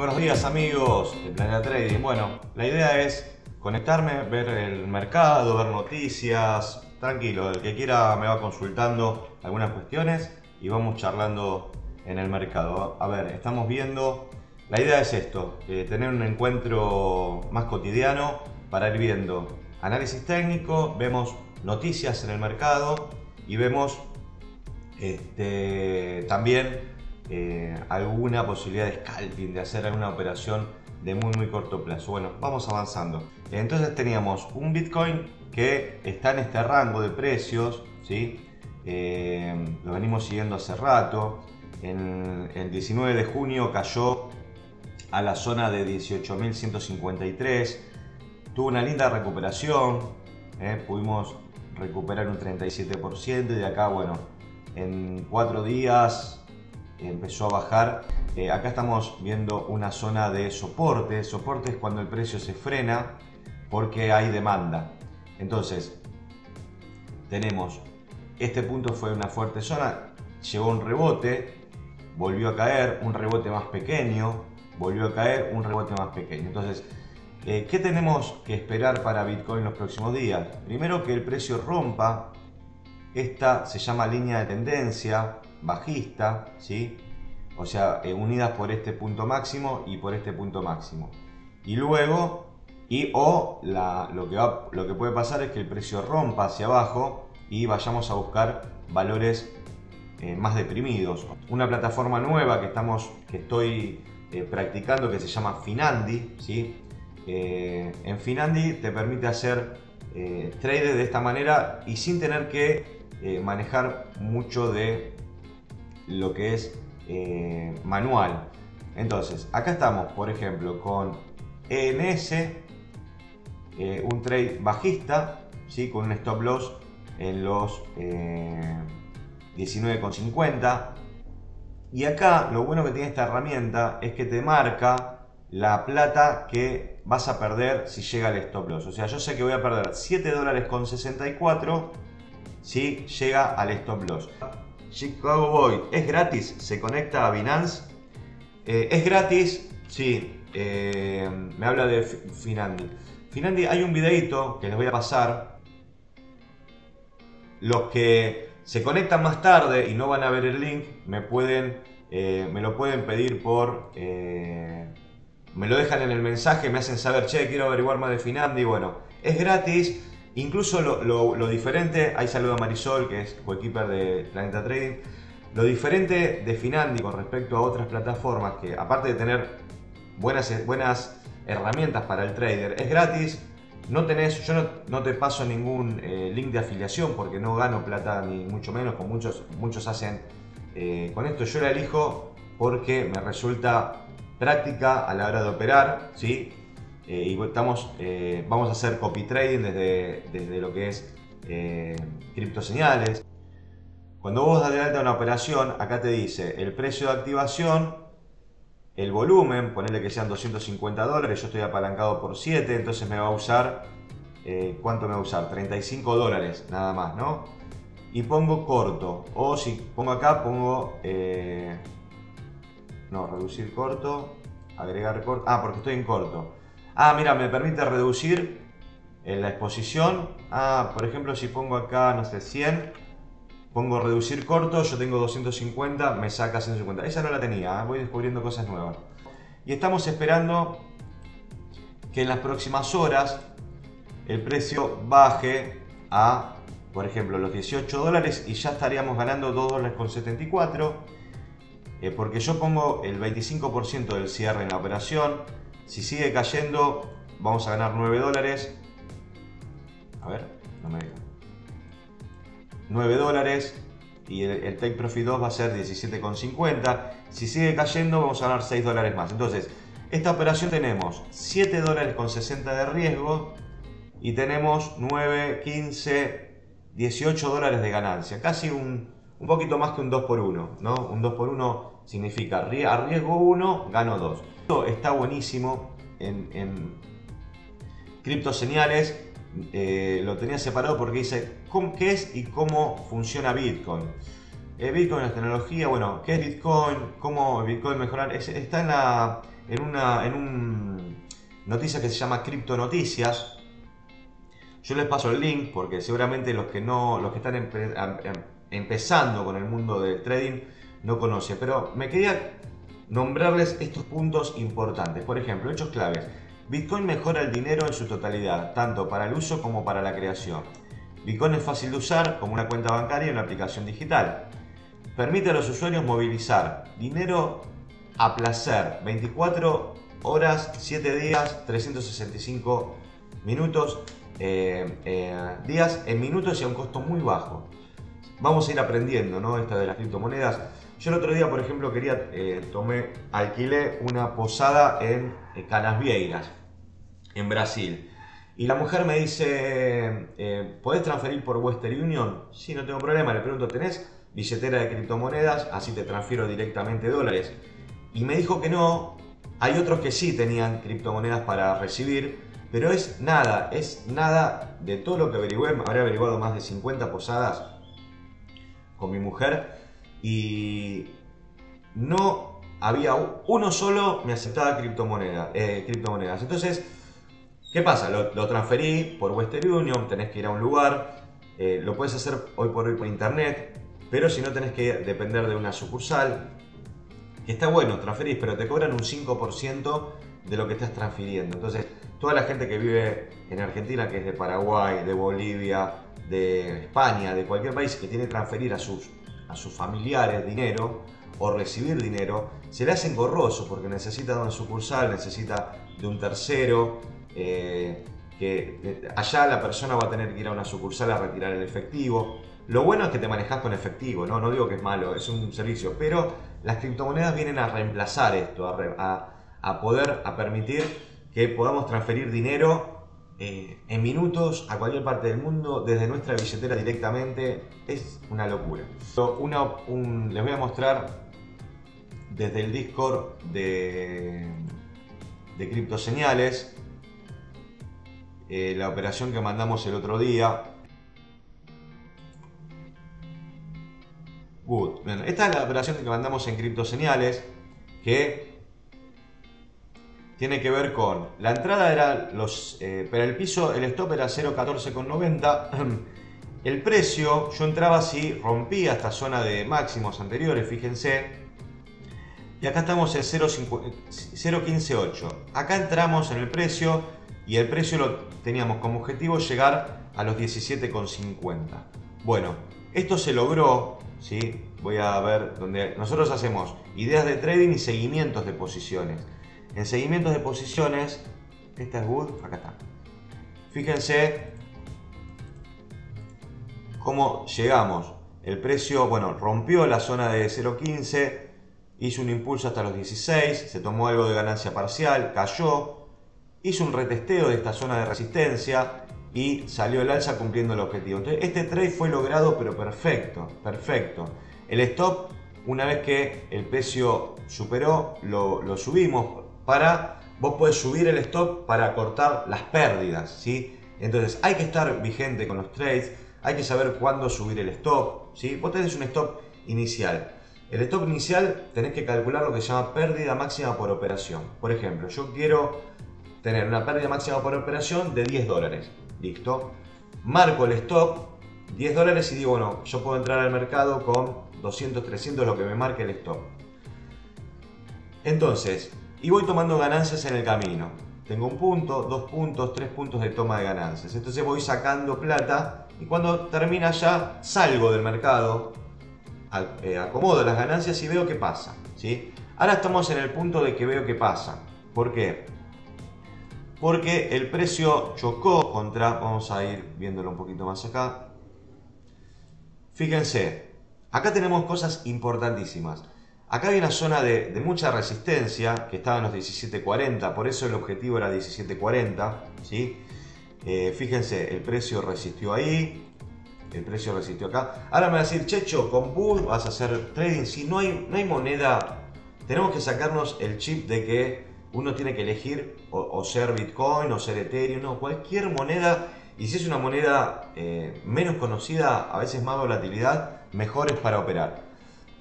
Buenos días amigos de Planeta Trading. Bueno, la idea es conectarme, ver el mercado, ver noticias. Tranquilo, el que quiera me va consultando algunas cuestiones y vamos charlando en el mercado. A ver, estamos viendo, la idea es esto, eh, tener un encuentro más cotidiano para ir viendo análisis técnico, vemos noticias en el mercado y vemos este, también eh, alguna posibilidad de scalping, de hacer alguna operación de muy muy corto plazo. Bueno, vamos avanzando. Entonces teníamos un Bitcoin que está en este rango de precios, ¿sí? Eh, lo venimos siguiendo hace rato. El 19 de junio cayó a la zona de 18.153. Tuvo una linda recuperación. ¿eh? pudimos recuperar un 37% y de acá, bueno, en cuatro días empezó a bajar. Eh, acá estamos viendo una zona de soporte. Soporte es cuando el precio se frena porque hay demanda. Entonces, tenemos, este punto fue una fuerte zona, llegó un rebote, volvió a caer, un rebote más pequeño, volvió a caer, un rebote más pequeño. Entonces, eh, ¿qué tenemos que esperar para Bitcoin los próximos días? Primero que el precio rompa, esta se llama línea de tendencia, bajista, ¿sí? o sea, eh, unidas por este punto máximo y por este punto máximo. Y luego, y o lo, que lo que puede pasar es que el precio rompa hacia abajo y vayamos a buscar valores eh, más deprimidos. Una plataforma nueva que, estamos, que estoy eh, practicando que se llama Finandi. ¿sí? en Finandi te permite hacer trades de esta manera y sin tener que manejar mucho de lo que es eh, manual. Entonces, acá estamos, por ejemplo, con ENS, eh, un trade bajista, ¿sí? con un stop loss en los 19,50. Eh, y acá lo bueno que tiene esta herramienta es que te marca la plata que vas a perder si llega al stop loss. O sea, yo sé que voy a perder 7 dólares con 64 si llega al stop loss. Chicago Boy, ¿es gratis? ¿Se conecta a Binance? Eh, ¿Es gratis? Sí, eh, me habla de Finandi. Finandi, hay un videito que les voy a pasar. Los que se conectan más tarde y no van a ver el link, me pueden, eh, me lo pueden pedir por, me lo dejan en el mensaje, me hacen saber, che, quiero averiguar más de Finandi. Bueno, es gratis. Incluso lo, diferente, ahí saludo a Marisol, que es coequiper de Planeta Trading. Lo diferente de Finandi con respecto a otras plataformas, que aparte de tener buenas, buenas herramientas para el trader, es gratis. No tenés, yo no, te paso ningún eh, link de afiliación porque no gano plata ni mucho menos, como muchos, muchos hacen eh, con esto. Yo la elijo porque me resulta práctica a la hora de operar, ¿sí? Eh, y estamos, eh, vamos a hacer copy trading desde, desde lo que es eh, criptoseñales. Cuando vos das de alta una operación, acá te dice el precio de activación, el volumen, ponerle que sean 250 dólares, yo estoy apalancado por 7, entonces me va a usar, ¿cuánto me va a usar? 35 dólares nada más, ¿no? Y pongo corto, o si pongo acá, pongo, no, reducir corto, agregar corto, ah, porque estoy en corto. Ah, mira, me permite reducir la exposición. Ah, por ejemplo, si pongo acá, no sé, 100, pongo reducir corto, yo tengo 250, me saca 150. Esa no la tenía, ¿eh? voy descubriendo cosas nuevas. Y estamos esperando que en las próximas horas el precio baje a, por ejemplo, los 18 dólares y ya estaríamos ganando 2 dólares con 74. Eh, porque yo pongo el 25% del cierre en la operación, si sigue cayendo, vamos a ganar 9 dólares. A ver, no me diga. 9 dólares y el, Take Profit 2 va a ser 17,50. Si sigue cayendo, vamos a ganar 6 dólares más. Entonces, esta operación tenemos 7 dólares con 60 de riesgo y tenemos 9, 15, 18 dólares de ganancia. Casi un, un poquito más que un 2 por 1, ¿no? Un 2 por 1 significa a riesgo 1, gano 2 está buenísimo en, en criptoseñales. Eh, lo tenía separado porque dice qué es y cómo funciona Bitcoin. Eh, Bitcoin es tecnología, bueno, ¿qué es Bitcoin? ¿Cómo Bitcoin mejorar? está en la, en una en un noticia que se llama Cripto Noticias. Yo les paso el link porque seguramente los que no los que están empezando con el mundo del trading no conocen, pero me quería nombrarles estos puntos importantes. Por ejemplo, hechos claves. Bitcoin mejora el dinero en su totalidad, tanto para el uso como para la creación. Bitcoin es fácil de usar como una cuenta bancaria y una aplicación digital. Permite a los usuarios movilizar dinero a placer 24 horas, 7 días, 365 minutos, eh, eh, días en minutos y a un costo muy bajo. Vamos a ir aprendiendo, ¿no? Esta de las criptomonedas. Yo el otro día, por ejemplo, quería, eh, tomé, alquilé una posada en Canasvieiras en Brasil. Y la mujer me dice, eh, ¿podés transferir por Western Union? Sí, no tengo problema. Le pregunto, ¿tenés billetera de criptomonedas? Así te transfiero directamente dólares. Y me dijo que no. Hay otros que sí tenían criptomonedas para recibir, pero es nada, es nada de todo lo que averigué. Habré averiguado más de 50 posadas con mi mujer y no había uno solo me aceptaba criptomoneda, eh, criptomonedas. Entonces, ¿Qué pasa? Lo, transferí por Western Union, tenés que ir a un lugar, eh, lo puedes hacer hoy por hoy por internet, pero si no tenés que depender de una sucursal, que está bueno, transferís, pero te cobran un 5% de lo que estás transfiriendo. Entonces, toda la gente que vive en Argentina, que es de Paraguay, de Bolivia, de España, de cualquier país que tiene que transferir a sus, a sus familiares dinero o recibir dinero, se le hace engorroso porque necesita de una sucursal, necesita de un tercero, eh, que eh, allá la persona va a tener que ir a una sucursal a retirar el efectivo. Lo bueno es que te manejas con efectivo, ¿no? no digo que es malo, es un servicio, pero las criptomonedas vienen a reemplazar esto, poder, a permitir que podamos transferir dinero eh, en minutos a cualquier parte del mundo desde nuestra billetera directamente. Es una locura. les voy a mostrar desde el Discord de, de criptoseñales eh, la operación que mandamos el otro día. Esta es la operación que mandamos en criptoseñales que tiene que ver con la entrada era los eh, pero el piso el stop era 0.14,90 el precio yo entraba si rompía esta zona de máximos anteriores fíjense y acá estamos en 0.158 acá entramos en el precio y el precio lo teníamos como objetivo llegar a los 17,50. Bueno, esto se logró, ¿sí? voy a ver donde nosotros hacemos ideas de trading y seguimientos de posiciones. En seguimientos de posiciones, esta es good, acá está. Fíjense cómo llegamos. El precio, bueno, rompió la zona de 0.15, hizo un impulso hasta los 16, se tomó algo de ganancia parcial, cayó, hizo un retesteo de esta zona de resistencia y salió el alza cumpliendo el objetivo. Entonces este trade fue logrado pero perfecto, perfecto. El stop, una vez que el precio superó, lo, subimos vos podés subir el stop para cortar las pérdidas, ¿sí? Entonces hay que estar vigente con los trades, hay que saber cuándo subir el stop, ¿sí? Vos tenés un stop inicial. El stop inicial tenés que calcular lo que se llama pérdida máxima por operación. Por ejemplo, yo quiero tener una pérdida máxima por operación de 10 dólares. Listo. Marco el stop, 10 dólares y digo, bueno, yo puedo entrar al mercado con 200, 300, lo que me marque el stop. Entonces, y voy tomando ganancias en el camino. Tengo un punto, dos puntos, tres puntos de toma de ganancias. Entonces voy sacando plata y cuando termina ya salgo del mercado, eh, acomodo las ganancias y veo qué pasa. ¿sí? Ahora estamos en el punto de que veo qué pasa. ¿Por qué? porque el precio chocó contra, vamos a ir viéndolo un poquito más acá. Fíjense, acá tenemos cosas importantísimas. Acá hay una zona de, mucha resistencia que estaba en los 17.40, por eso el objetivo era 17.40. ¿sí? Eh, fíjense, el precio resistió ahí, el precio resistió acá. Ahora me va a decir, Checho, con Bull vas a hacer trading. Si no hay, no hay moneda, tenemos que sacarnos el chip de que uno tiene que elegir o, ser Bitcoin o ser Ethereum, no, cualquier moneda. Y si es una moneda eh, menos conocida, a veces más volatilidad, mejor es para operar.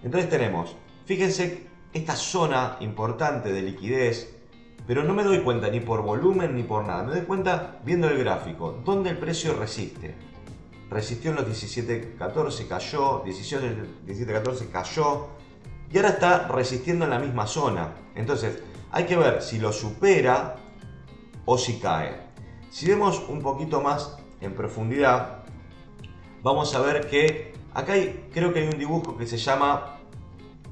Entonces tenemos, fíjense, esta zona importante de liquidez pero no me doy cuenta ni por volumen ni por nada. Me doy cuenta viendo el gráfico, dónde el precio resiste. Resistió en los 17.14, cayó, 17.14 cayó, y ahora está resistiendo en la misma zona. Entonces, hay que ver si lo supera o si cae. Si vemos un poquito más en profundidad, vamos a ver que acá hay, creo que hay un dibujo que se llama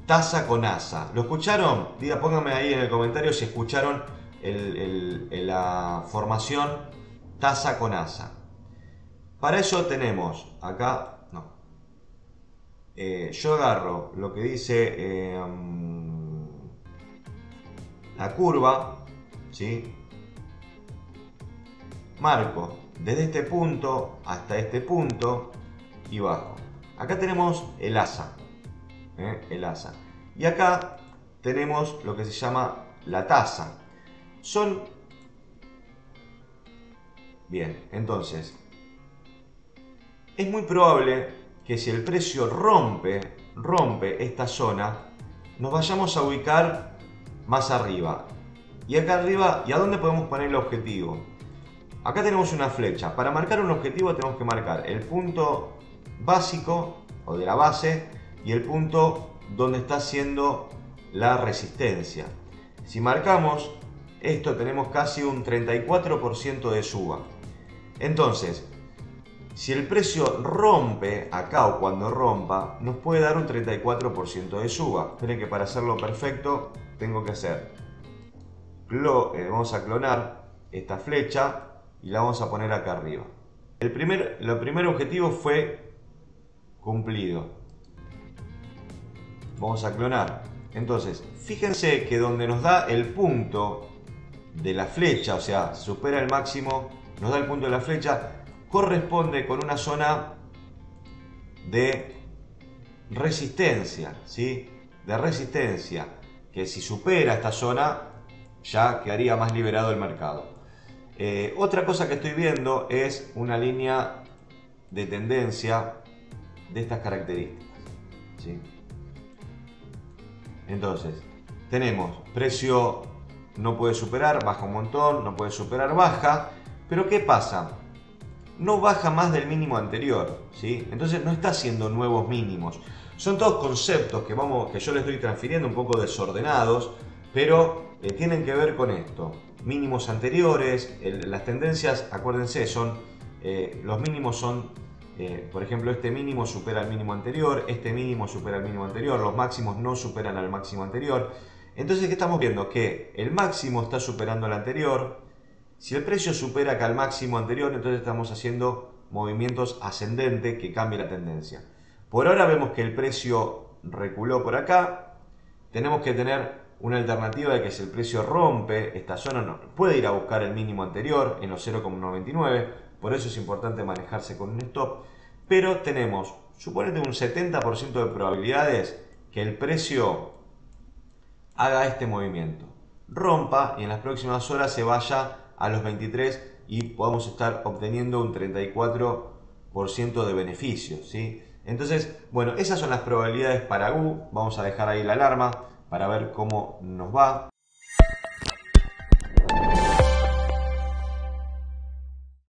taza con asa. ¿Lo escucharon? Diga, pónganme ahí en el comentario si escucharon la formación taza con asa. Para eso tenemos acá, no. Eh, yo agarro lo que dice eh, la curva, ¿sí? marco desde este punto hasta este punto y bajo. Acá tenemos el asa, ¿eh? el asa. Y acá tenemos lo que se llama la tasa. Son... Bien, entonces, es muy probable que si el precio rompe, rompe esta zona, nos vayamos a ubicar más arriba. Y acá arriba, ¿y a dónde podemos poner el objetivo? Acá tenemos una flecha. Para marcar un objetivo tenemos que marcar el punto básico o de la base y el punto donde está haciendo la resistencia. Si marcamos esto tenemos casi un 34% de suba. Entonces, si el precio rompe acá o cuando rompa, nos puede dar un 34% de suba. Esperen que para hacerlo perfecto tengo que hacer, eh, vamos a clonar esta flecha y la vamos a poner acá arriba. El primer, el primer objetivo fue cumplido. Vamos a clonar. Entonces, fíjense que donde nos da el punto de la flecha, o sea, supera el máximo, nos da el punto de la flecha, corresponde con una zona de resistencia, ¿sí? De resistencia, que si supera esta zona, ya quedaría más liberado el mercado. Eh, otra cosa que estoy viendo es una línea de tendencia de estas características. Entonces, tenemos precio no puede superar, baja un montón, no puede superar, baja. Pero ¿qué pasa? No baja más del mínimo anterior. ¿sí? Entonces no está haciendo nuevos mínimos. Son todos conceptos que, vamos, que yo les estoy transfiriendo un poco desordenados, pero eh, tienen que ver con esto mínimos anteriores, las tendencias, acuérdense, son eh, los mínimos son, eh, por ejemplo, este mínimo supera el mínimo anterior, este mínimo supera el mínimo anterior, los máximos no superan al máximo anterior. Entonces, ¿qué estamos viendo? Que el máximo está superando al anterior. Si el precio supera acá al máximo anterior, entonces estamos haciendo movimientos ascendentes que cambia la tendencia. Por ahora vemos que el precio reculó por acá. Tenemos que tener una alternativa de que si el precio rompe esta zona, no, puede ir a buscar el mínimo anterior en los 0,99, por eso es importante manejarse con un stop, pero tenemos, suponete un 70% de probabilidades que el precio haga este movimiento, rompa y en las próximas horas se vaya a los 23 y podamos estar obteniendo un 34% de beneficio, ¿sí? Entonces, bueno, esas son las probabilidades para U, vamos a dejar ahí la alarma, para ver cómo nos va.